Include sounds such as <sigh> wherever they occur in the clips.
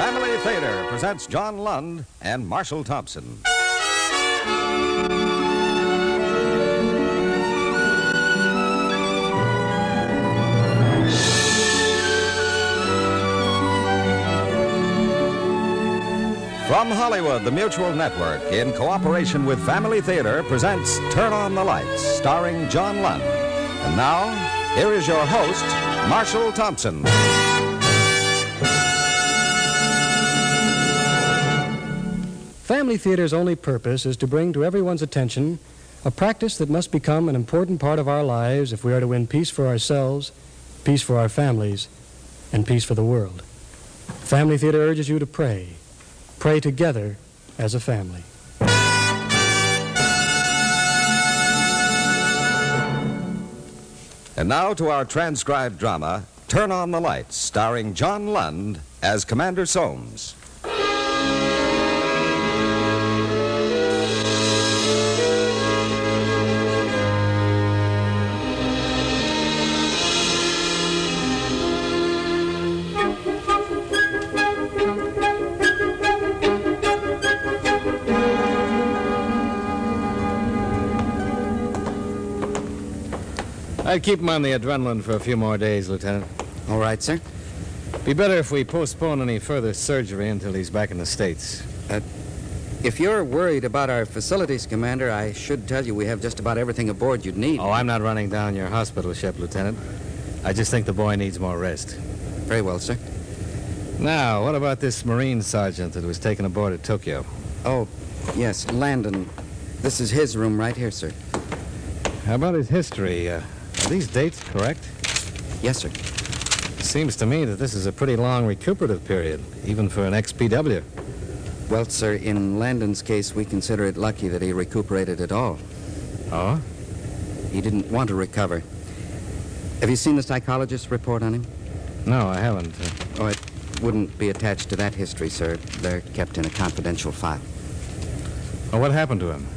Family Theater presents John Lund and Marshall Thompson. From Hollywood, the Mutual Network, in cooperation with Family Theater, presents Turn on the Lights, starring John Lund. And now, here is your host, Marshall Thompson. Family theater's only purpose is to bring to everyone's attention a practice that must become an important part of our lives if we are to win peace for ourselves, peace for our families, and peace for the world. Family theater urges you to pray. Pray together as a family. And now to our transcribed drama, Turn on the Lights, starring John Lund as Commander Soames. I'd keep him on the adrenaline for a few more days, Lieutenant. All right, sir. Be better if we postpone any further surgery until he's back in the States. If you're worried about our facilities, Commander, I should tell you we have just about everything aboard you'd need. Oh, I'm not running down your hospital ship, Lieutenant. I just think the boy needs more rest. Very well, sir. Now, what about this Marine sergeant that was taken aboard at Tokyo? Oh, yes, Landon. This is his room right here, sir. How about his history? Uh, these dates correct? Yes, sir. Seems to me that this is a pretty long recuperative period, even for an XPW. Well, sir, in Landon's case, we consider it lucky that he recuperated at all. Oh? He didn't want to recover. Have you seen the psychologist's report on him? No, I haven't. Oh, it wouldn't be attached to that history, sir. They're kept in a confidential file. well, what happened to him?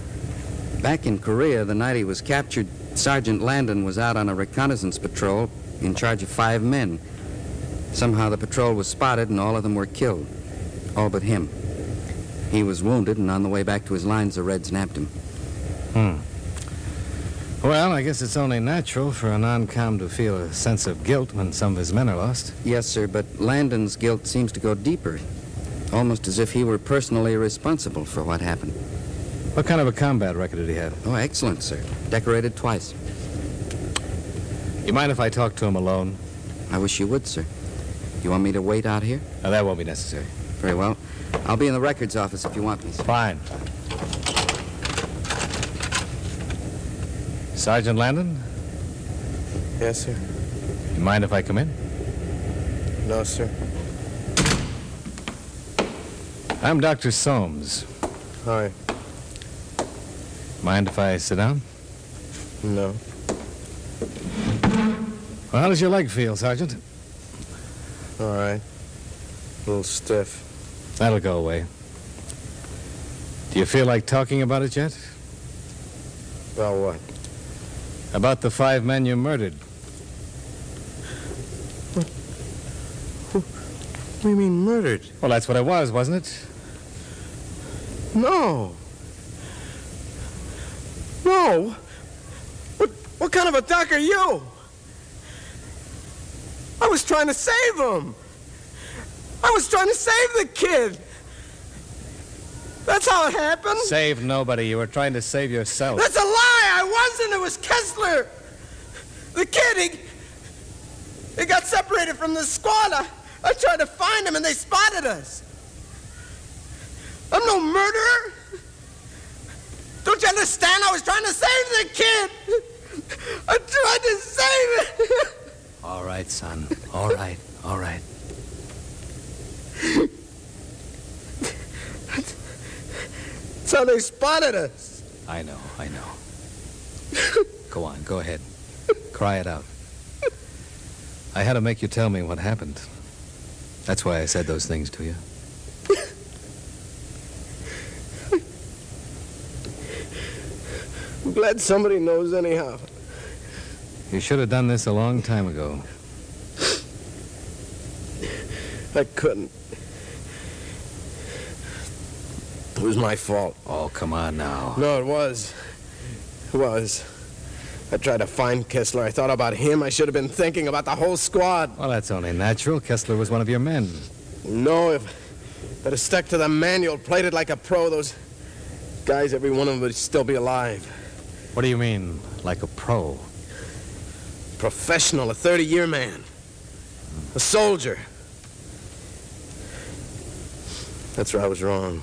Back in Korea, the night he was captured, Sergeant Landon was out on a reconnaissance patrol in charge of five men. Somehow the patrol was spotted and all of them were killed. All but him. He was wounded and on the way back to his lines, the Reds nabbed him. Hmm. Well, I guess it's only natural for a non-com to feel a sense of guilt when some of his men are lost. Yes, sir, but Landon's guilt seems to go deeper. Almost as if he were personally responsible for what happened. What kind of a combat record did he have? Oh, excellent, sir. Decorated twice. You mind if I talk to him alone? I wish you would, sir. You want me to wait out here? No, that won't be necessary. Very well. I'll be in the records office if you want me, sir. Fine. Sergeant Landon, Yes, sir. you mind if I come in? No, sir. I'm Dr. Soames. Hi. Mind if I sit down? No. Well, how does your leg feel, Sergeant? All right. A little stiff. That'll go away. Do you feel like talking about it yet? About what? About the five men you murdered. What do you mean murdered? Well, that's what it was, wasn't it? No. No. What, what kind of a duck are you? I was trying to save him. I was trying to save the kid. That's how it happened. Save nobody. You were trying to save yourself. That's a lie. I wasn't. It was Kessler. The kid, he, he got separated from the squad. I, I tried to find him and they spotted us. I'm no murderer. Don't you understand? I was trying to save the kid. I tried to save it. All right, son. All right. All right. That's how they spotted us. I know. I know. Go on. Go ahead. Cry it out. I had to make you tell me what happened. That's why I said those things to you. Glad somebody knows anyhow. You should have done this a long time ago. I couldn't. It was my fault. Oh, come on now. No, it was. It was. I tried to find Kessler. I thought about him. I should have been thinking about the whole squad. Well, that's only natural. Kessler was one of your men. No, if I'd have stuck to the manual, played it like a pro, those guys, every one of them would still be alive. What do you mean, like a pro? Professional, a 30-year man. A soldier. That's where I was wrong.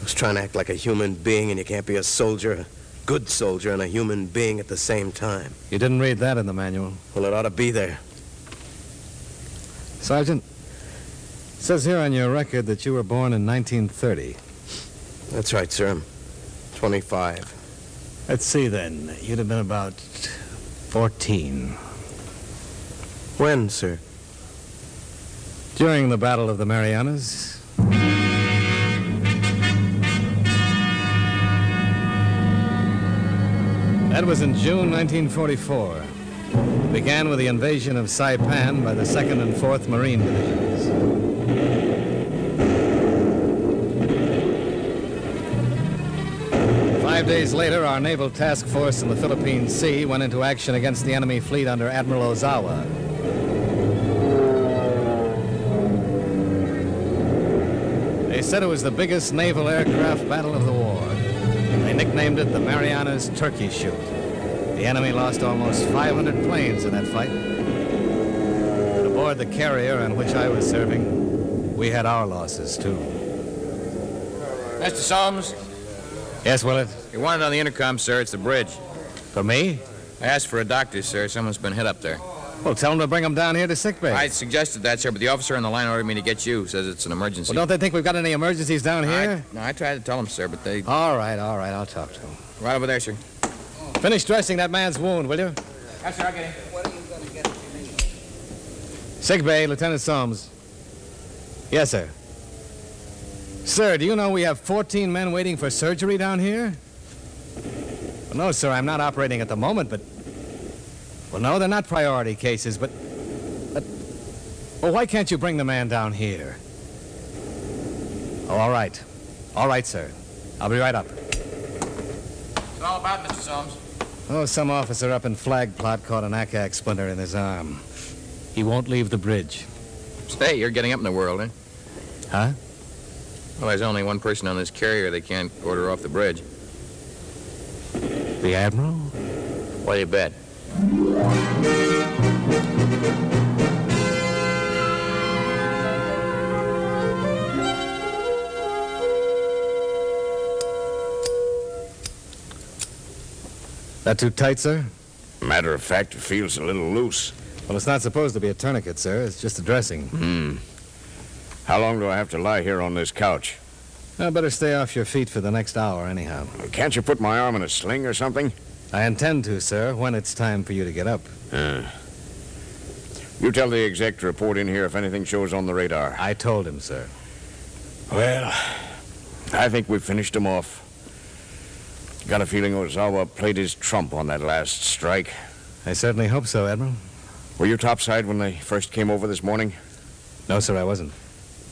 I was trying to act like a human being, and you can't be a soldier, a good soldier, and a human being at the same time. You didn't read that in the manual. Well, it ought to be there. Sergeant, it says here on your record that you were born in 1930. That's right, sir. I'm 25. Let's see then. You'd have been about 14. When, sir? During the Battle of the Marianas. That was in June 1944. It began with the invasion of Saipan by the 2nd and 4th Marine Divisions. Five days later, our naval task force in the Philippine Sea went into action against the enemy fleet under Admiral Ozawa. They said it was the biggest naval aircraft battle of the war. They nicknamed it the Marianas Turkey Shoot. The enemy lost almost 500 planes in that fight. And aboard the carrier on which I was serving, we had our losses too. Mr. Soames, Yes, Willett? you wanted on the intercom, sir. It's the bridge. For me? I asked for a doctor, sir. Someone's been hit up there. Well, tell them to bring him down here to sickbay. I suggested that, sir, but the officer on the line ordered me to get you. Says it's an emergency. Well, don't they think we've got any emergencies down here? I, no, I tried to tell them, sir, but they... All right, all right, I'll talk to him. Right over there, sir. Finish dressing that man's wound, will you? Yes, sir, I'll get him. What are you going to get if you need Sick bay, Lieutenant Soames. Yes, sir. Sir, do you know we have 14 men waiting for surgery down here? Well, no, sir, I'm not operating at the moment, but. Well, no, they're not priority cases, but. But. Well, why can't you bring the man down here? Oh, all right. All right, sir. I'll be right up. It's all about, Mr. Soames. Oh, some officer up in Flag Plot caught an ack-ack splinter in his arm. He won't leave the bridge. Stay, you're getting up in the world, eh? Huh? Well, there's only one person on this carrier they can't order off the bridge. The Admiral? What do you bet? That too tight, sir? Matter of fact, it feels a little loose. Well, it's not supposed to be a tourniquet, sir. It's just a dressing. Hmm. How long do I have to lie here on this couch? I better stay off your feet for the next hour, anyhow. Can't you put my arm in a sling or something? I intend to, sir, when it's time for you to get up. Uh, you tell the exec to report in here if anything shows on the radar. I told him, sir. Well, I think we've finished him off. Got a feeling Ozawa played his trump on that last strike. I certainly hope so, Admiral. Were you topside when they first came over this morning? No, sir, I wasn't.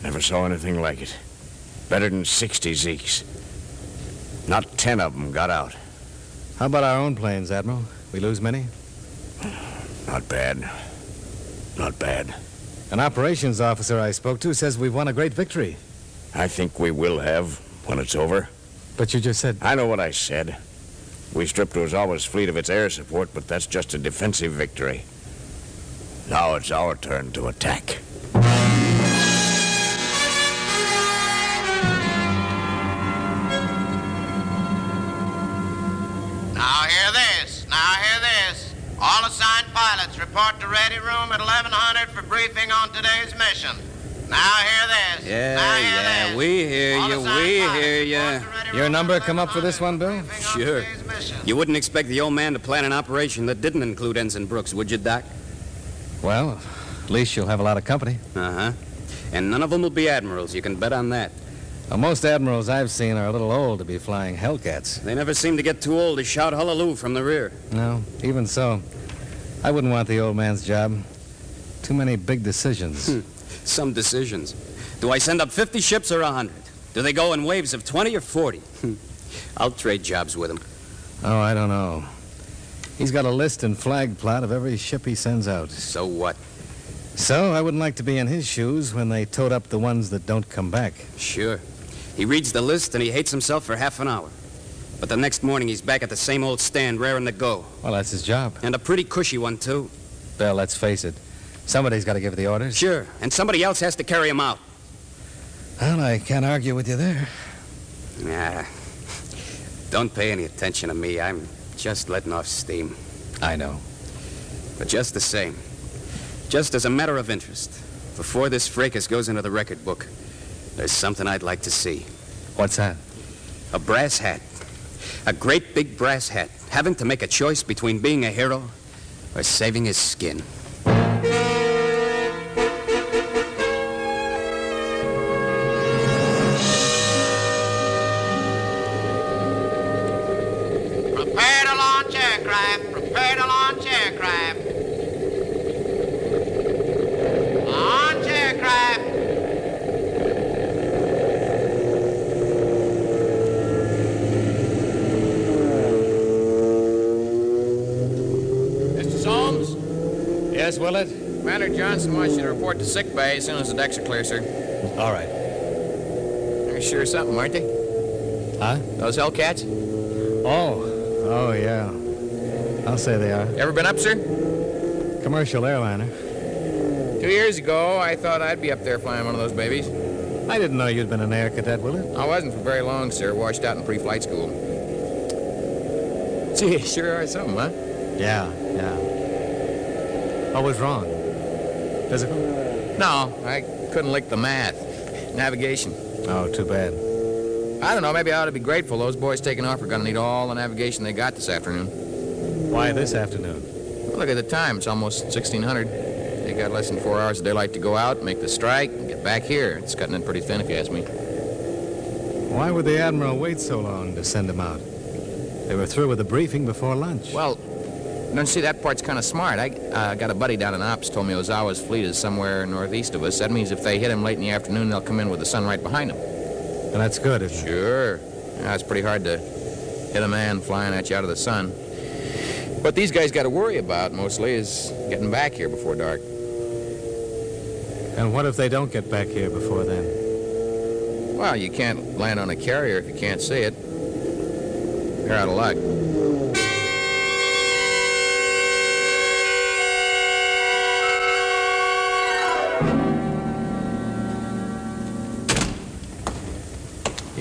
Never saw anything like it. Better than 60 Zekes. Not 10 of them got out. How about our own planes, Admiral? We lose many? Not bad. Not bad. An operations officer I spoke to says we've won a great victory. I think we will have when it's over. But you just said. I know what I said. We stripped Ozawa's fleet of its air support, but that's just a defensive victory. Now it's our turn to attack. Report to ready room at 1100 for briefing on today's mission. Now hear this. Yeah, now hear yeah, this. we hear All you, we hear report ya. to ready Your number come up for this one, Bill? 1100 for briefing on Sure. You wouldn't expect the old man to plan an operation that didn't include Ensign Brooks, would you, Doc? Well, at least you'll have a lot of company. Uh huh. And none of them will be admirals, you can bet on that. Well, most admirals I've seen are a little old to be flying Hellcats. They never seem to get too old to shout hallelujah from the rear. No, even so. I wouldn't want the old man's job. Too many big decisions. Hmm. Some decisions. Do I send up 50 ships or a 100? Do they go in waves of 20 or 40? Hmm. I'll trade jobs with him. Oh, I don't know. He's got a list and flag plot of every ship he sends out. So what? So I wouldn't like to be in his shoes when they tote up the ones that don't come back. Sure. He reads the list and he hates himself for half an hour. But the next morning he's back at the same old stand, raring to go. Well, that's his job. And a pretty cushy one, too. Bill, let's face it. Somebody's got to give the orders. Sure. And somebody else has to carry him out. Well, I can't argue with you there. Nah. Don't pay any attention to me. I'm just letting off steam. I know. But just the same, just as a matter of interest, before this fracas goes into the record book, there's something I'd like to see. What's that? A brass hat. A great big brass hat, having to make a choice between being a hero or saving his skin. Sick bay as soon as the decks are clear, sir. All right. They're sure something, aren't they? Huh? Those Hellcats? Oh. Oh, yeah. I'll say they are. Ever been up, sir? Commercial airliner. Two years ago, I thought I'd be up there flying one of those babies. I didn't know you'd been an air cadet, Willett. I wasn't for very long, sir. Washed out in pre-flight school. <laughs> Gee, sure are something, huh? Yeah, yeah. What was wrong? Physical? No, I couldn't lick the math. Navigation. Oh, too bad. I don't know, maybe I ought to be grateful. Those boys taking off are going to need all the navigation they got this afternoon. Why this afternoon? Well, look at the time. It's almost 1600. They got less than four hours of daylight to go out, make the strike, and get back here. It's cutting it pretty thin, if you ask me. Why would the Admiral wait so long to send them out? They were through with the briefing before lunch. Well, don't see, that part's kind of smart. I uh, got a buddy down in Ops told me Ozawa's fleet is somewhere northeast of us. That means if they hit him late in the afternoon, they'll come in with the sun right behind them. and that's good, isn't it? Sure. Yeah, it's pretty hard to hit a man flying at you out of the sun. What these guys got to worry about mostly is getting back here before dark. And what if they don't get back here before then? Well, you can't land on a carrier if you can't see it. You're out of luck.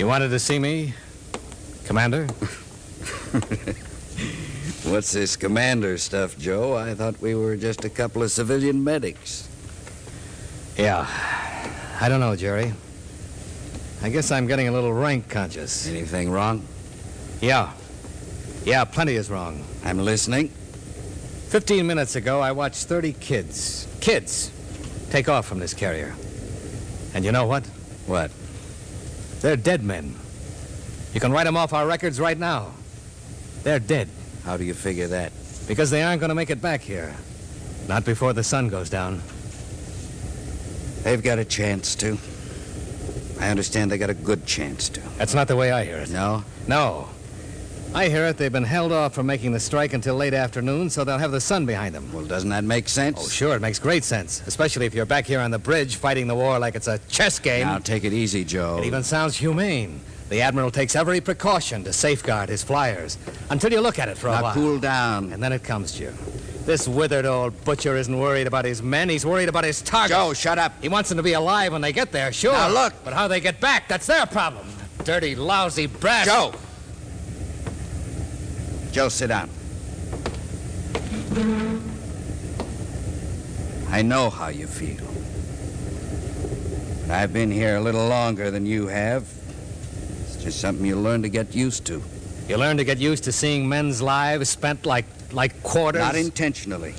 You wanted to see me, Commander? <laughs> What's this commander stuff, Joe? I thought we were just a couple of civilian medics. Yeah. I don't know, Jerry. I guess I'm getting a little rank conscious. Anything wrong? Yeah. Yeah, plenty is wrong. I'm listening. Fifteen minutes ago, I watched 30 kids, kids, take off from this carrier. And you know what? What? They're dead men. You can write them off our records right now. They're dead How do you figure that? because they aren't going to make it back here. Not before the sun goes down. They've got a chance to. I understand they got a good chance to. That's not the way I hear it. No? No. I hear it. They've been held off from making the strike until late afternoon, so they'll have the sun behind them. Well, doesn't that make sense? Oh, sure, it makes great sense, especially if you're back here on the bridge fighting the war like it's a chess game. Now, take it easy, Joe. It even sounds humane. The Admiral takes every precaution to safeguard his flyers until you look at it for a Now, while. cool down. And then it comes to you. This withered old butcher isn't worried about his men. He's worried about his target. Joe, shut up. He wants them to be alive when they get there, sure. Now, look. But how they get back, that's their problem. Dirty, lousy brass. Joe! Joe, sit down. I know how you feel. But I've been here a little longer than you have. It's just something you learn to get used to. You learn to get used to seeing men's lives spent like like quarters. Not intentionally.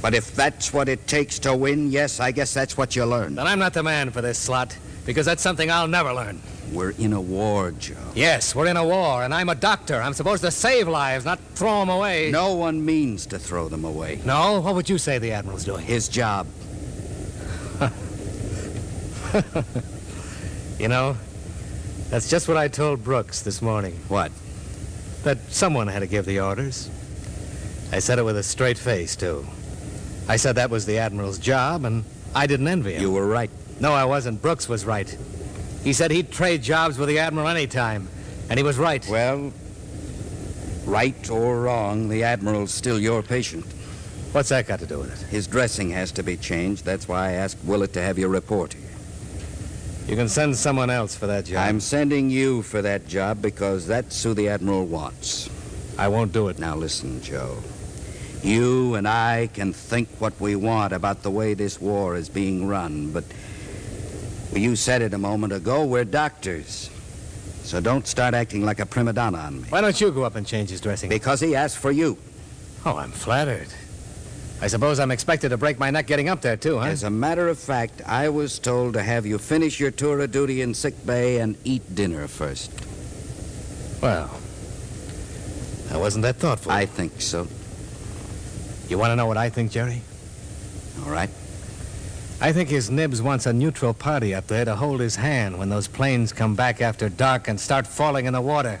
But if that's what it takes to win, yes, I guess that's what you learn. Then I'm not the man for this slot, because that's something I'll never learn. We're in a war, Joe. Yes, we're in a war, and I'm a doctor. I'm supposed to save lives, not throw them away. No one means to throw them away. No? What would you say the Admiral's doing? His job. <laughs> You know, That's just what I told Brooks this morning. What? That someone had to give the orders. I said it with a straight face, too. I said that was the Admiral's job, and I didn't envy him. You were right. No, I wasn't. Brooks was right. He said he'd trade jobs with the Admiral anytime, and he was right. Well, right or wrong, the Admiral's still your patient. What's that got to do with it? His dressing has to be changed. That's why I asked Willett to have you report here. You can send someone else for that job. I'm sending you for that job because that's who the Admiral wants. I won't do it. Now listen, Joe. You and I can think what we want about the way this war is being run, but well, you said it a moment ago, we're doctors. So don't start acting like a prima donna on me. Why don't you go up and change his dressing? Because he asked for you. Oh, I'm flattered. I suppose I'm expected to break my neck getting up there, too, huh? As a matter of fact, I was told to have you finish your tour of duty in sick bay and eat dinner first. Well, I wasn't that thoughtful. I think so. You want to know what I think, Jerry? All right. I think his nibs wants a neutral party up there to hold his hand when those planes come back after dark and start falling in the water.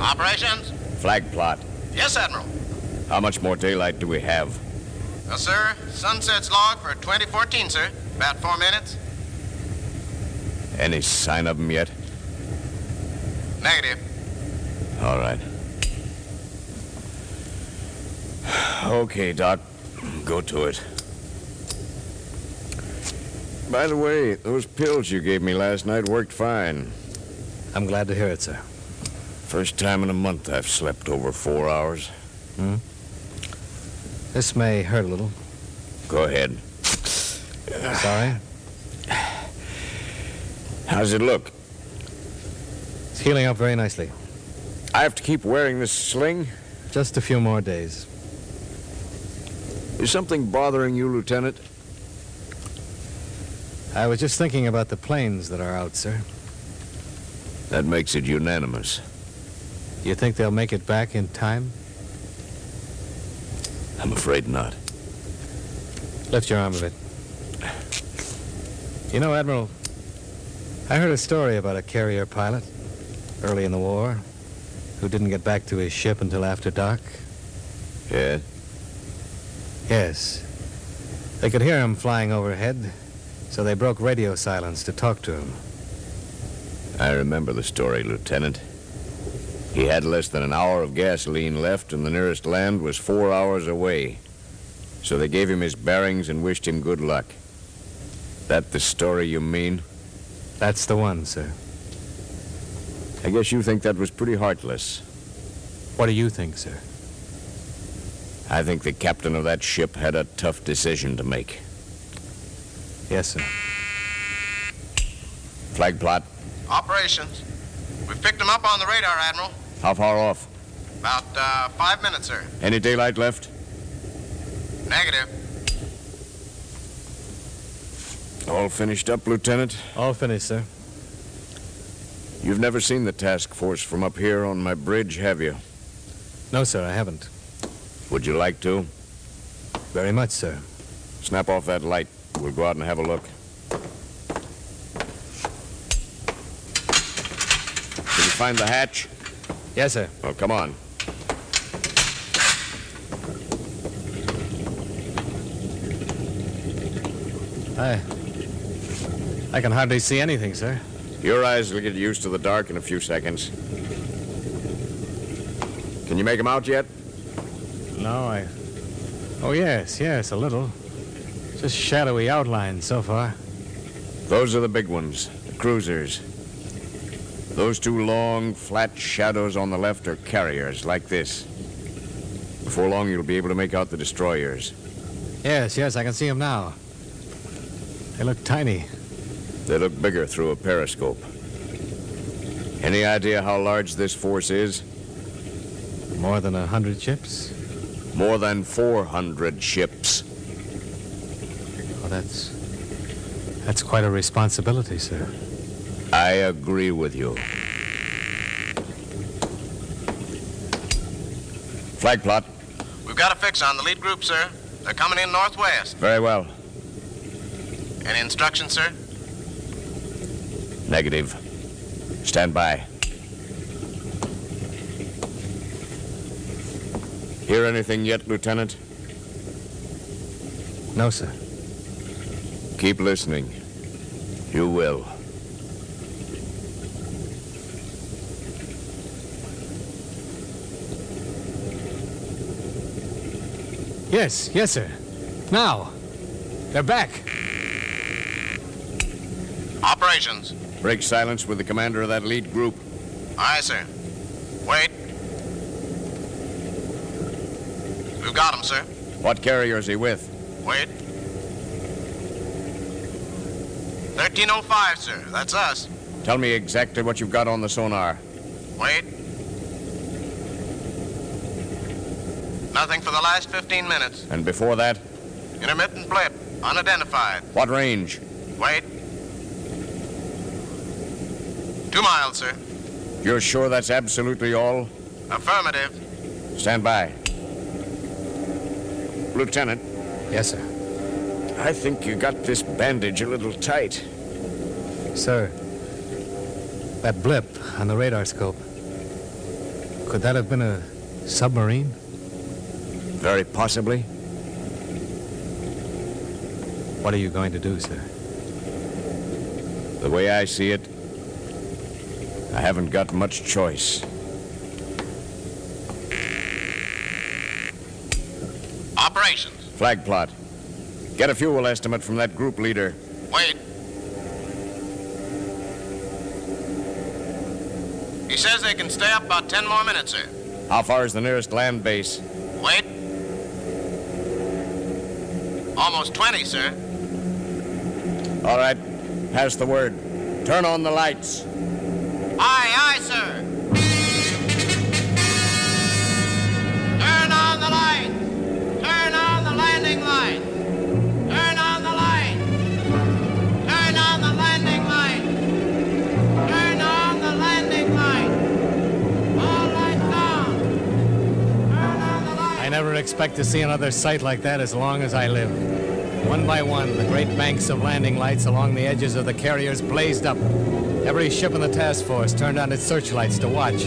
Operations? Flag plot. Yes, Admiral. How much more daylight do we have? Well, sir, sunset's log for 2014, sir. About four minutes. Any sign of them yet? Negative. All right. Okay, Doc. Go to it. By the way, those pills you gave me last night worked fine. I'm glad to hear it, sir. First time in a month I've slept over four hours. Hmm? This may hurt a little. Go ahead. Sorry? How's it look? It's healing up very nicely. I have to keep wearing this sling? Just a few more days. Is something bothering you, Lieutenant? I was just thinking about the planes that are out, sir. That makes it unanimous. You think they'll make it back in time? I'm afraid not. Lift your arm a bit. You know, Admiral, I heard a story about a carrier pilot early in the war who didn't get back to his ship until after dark. Yeah? Yes. They could hear him flying overhead, so they broke radio silence to talk to him. I remember the story, Lieutenant. He had less than an hour of gasoline left, and the nearest land was four hours away. So they gave him his bearings and wished him good luck. That the story you mean? That's the one, sir. I guess you think that was pretty heartless. What do you think, sir? I think the captain of that ship had a tough decision to make. Yes, sir. Flag plot. Operations. We've picked them up on the radar, Admiral. How far off? About uh, five minutes, sir. Any daylight left? Negative. All finished up, Lieutenant? All finished, sir. You've never seen the task force from up here on my bridge, have you? No, sir, I haven't. Would you like to? Very much, sir. Snap off that light. We'll go out and have a look. Did you find the hatch? Yes, sir. Well, come on. I. I can hardly see anything, sir. Your eyes will get used to the dark in a few seconds. Can you make them out yet? No, I. Oh, yes, yes, a little. Just shadowy outlines so far. Those are the big ones, the cruisers. Those two long, flat shadows on the left are carriers, like this. Before long, you'll be able to make out the destroyers. Yes, yes, I can see them now. They look tiny. They look bigger through a periscope. Any idea how large this force is? More than a hundred ships? More than 400 ships. Oh, that's. That's quite a responsibility, sir. I agree with you. Flag plot. We've got a fix on the lead group, sir. They're coming in northwest. Very well. Any instructions, sir? Negative. Stand by. Hear anything yet, Lieutenant? No, sir. Keep listening. You will. Yes, yes, sir. Now. They're back. Operations. Break silence with the commander of that lead group. Aye, sir. Wait. We've got him, sir. What carrier is he with? Wait. 1305, sir. That's us. Tell me exactly what you've got on the sonar. Wait. Nothing for the last 15 minutes. And before that, Intermittent blip. Unidentified. what range? Wait. Two miles, sir. You're sure that's absolutely all? Affirmative. Stand by. Lieutenant, Yes, sir. I think you got this bandage a little tight. Sir, that blip on the radar scope. Could that have been a submarine? Very possibly. What are you going to do, sir? The way I see it, I haven't got much choice. Operations. Flag plot. Get a fuel estimate from that group leader. Wait. He says they can stay up about 10 more minutes, sir. How far is the nearest land base? Wait. Almost 20, sir. All right. Pass the word. Turn on the lights. Expect to see another sight like that as long as I live. One by one, the great banks of landing lights along the edges of the carriers blazed up. Every ship in the task force turned on its searchlights to watch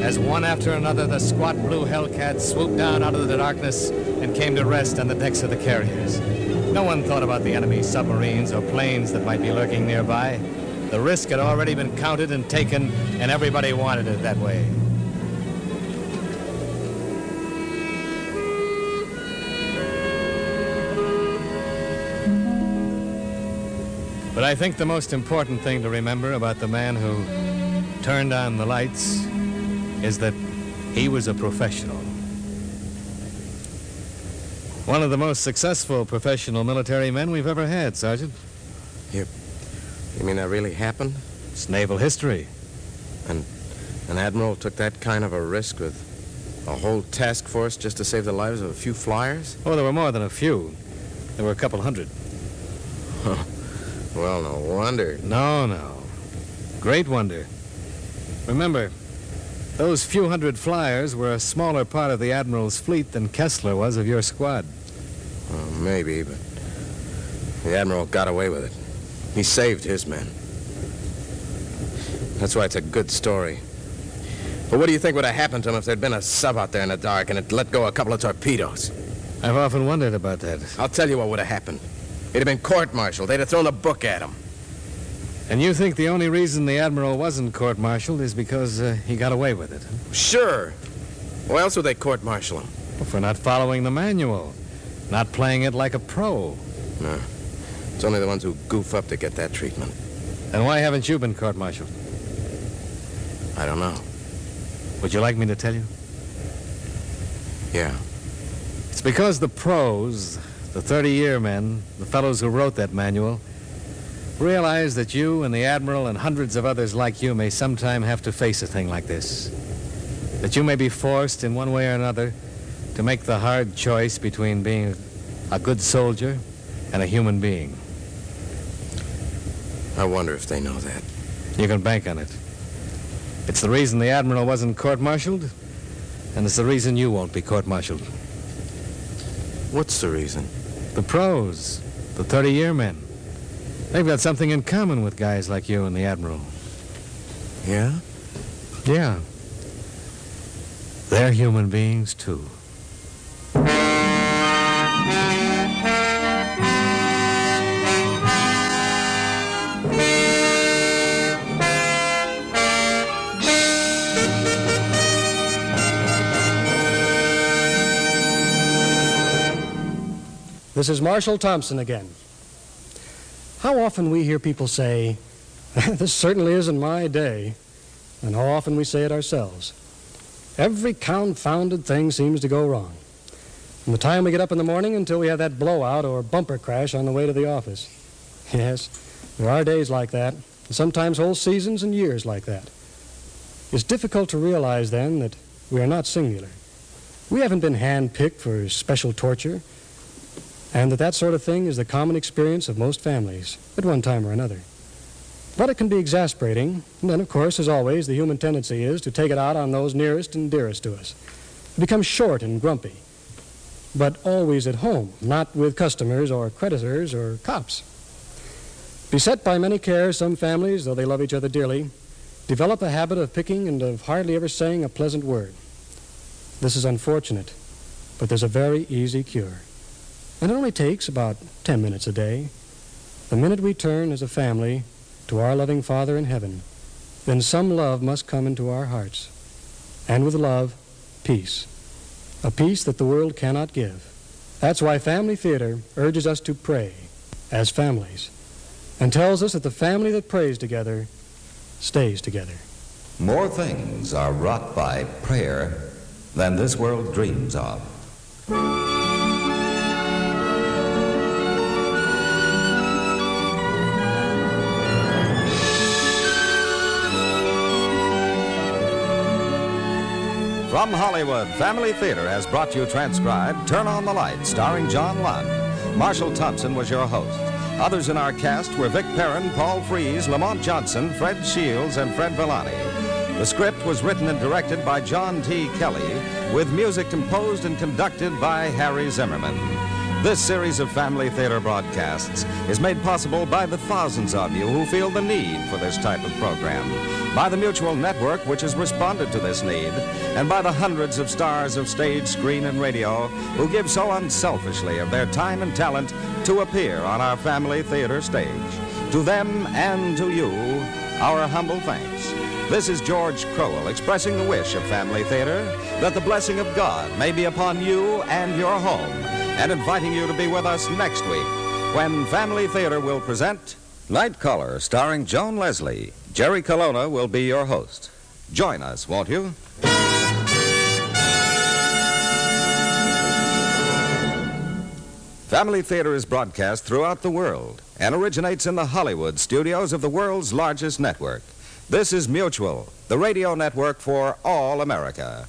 as one after another the squat blue Hellcats swooped down out of the darkness and came to rest on the decks of the carriers. No one thought about the enemy submarines or planes that might be lurking nearby. The risk had already been counted and taken, and everybody wanted it that way. But I think the most important thing to remember about the man who turned on the lights is that he was a professional. One of the most successful professional military men we've ever had, Sergeant. You, you mean that really happened? It's naval history. And an admiral took that kind of a risk with a whole task force just to save the lives of a few flyers? Oh, there were more than a few. There were a couple hundred. Well, no wonder. No, no. Great wonder. Remember, those few hundred flyers were a smaller part of the Admiral's fleet than Kessler was of your squad. Well, maybe, but the admiral got away with it. He saved his men. That's why it's a good story. But what do you think would have happened to him if there'd been a sub out there in the dark and it let go a couple of torpedoes? I've often wondered about that. I'll tell you what would have happened. He'd have been court-martialed. They'd have thrown a book at him. And you think the only reason the Admiral wasn't court-martialed is because uh, he got away with it? Sure. Why else would they court-martial him? Well, for not following the manual, not playing it like a pro. No. It's only the ones who goof up to get that treatment. And why haven't you been court-martialed? I don't know. Would you like me to tell you? Yeah. It's because the pros, the 30-year men, the fellows who wrote that manual, realize that you and the Admiral and hundreds of others like you may sometime have to face a thing like this. That you may be forced in one way or another to make the hard choice between being a good soldier and a human being. I wonder if they know that. You can bank on it. It's the reason the Admiral wasn't court-martialed, And it's the reason you won't be court-martialed. What's the reason? The pros, the 30-year men. They've got something in common with guys like you and the Admiral. Yeah? Yeah. They're human beings, too. This is Marshall Thompson again. How often we hear people say, <laughs> This certainly isn't my day, and how often we say it ourselves. Every confounded thing seems to go wrong. From the time we get up in the morning until we have that blowout or bumper crash on the way to the office. <laughs> Yes, there are days like that, and sometimes whole seasons and years like that. It's difficult to realize then that we are not singular. We haven't been handpicked for special torture, and that that sort of thing is the common experience of most families at one time or another. But it can be exasperating, and then, of course, as always, the human tendency is to take it out on those nearest and dearest to us, to become short and grumpy, but always at home, not with customers or creditors or cops. Beset by many cares, some families, though they love each other dearly, develop a habit of picking and of hardly ever saying a pleasant word. This is unfortunate, but there's a very easy cure. And it only takes about 10 minutes a day. The minute we turn as a family to our loving Father in heaven, then some love must come into our hearts. And with love, peace. A peace that the world cannot give. That's why Family Theater urges us to pray as families and tells us that the family that prays together stays together. More things are wrought by prayer than this world dreams of. From Hollywood, Family Theater has brought you transcribed Turn on the Light, starring John Lund. Marshall Thompson was your host. Others in our cast were Vic Perrin, Paul Frees, Lamont Johnson, Fred Shields, and Fred Villani. The script was written and directed by John T. Kelly, with music composed and conducted by Harry Zimmerman. This series of Family Theater broadcasts is made possible by the thousands of you who feel the need for this type of program, by the Mutual Network, which has responded to this need, and by the hundreds of stars of stage, screen, and radio who give so unselfishly of their time and talent to appear on our Family Theater stage. To them and to you, our humble thanks. This is George Crowell expressing the wish of Family Theater that the blessing of God may be upon you and your home, and inviting you to be with us next week when Family Theater will present Night Caller, starring Joan Leslie. Jerry Colonna will be your host. Join us, won't you? Family Theater is broadcast throughout the world and originates in the Hollywood studios of the world's largest network. This is Mutual, the radio network for all America.